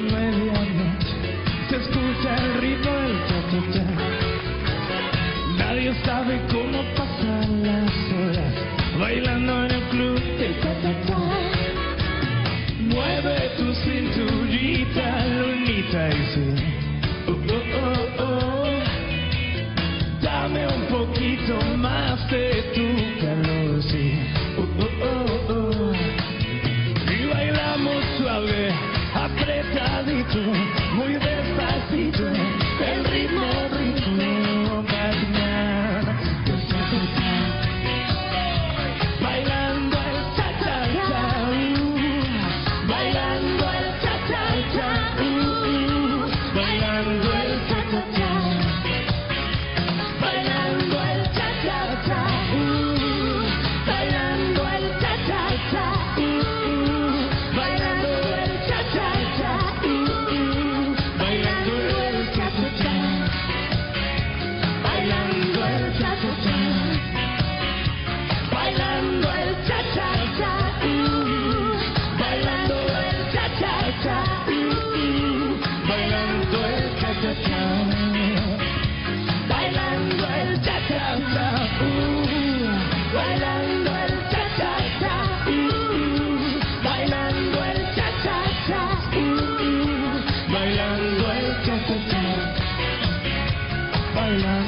de medianoche se escucha el ritmo del tata. Nadie sabe cómo pasan las horas bailando en el club del cha-cha-cha. Mueve tu cinturita, lunita y su. Oh, oh, oh, oh. Dame un poquito más de tu calor, sí. Oh, oh, oh, oh. Y bailamos suave apretadito, muy despacito. El ritmo, ritmo, mañana. Bailando el cha-cha-cha, uh. bailando el cha-cha-cha, uh. bailando el uh, bailando el cha-cha-cha, bailando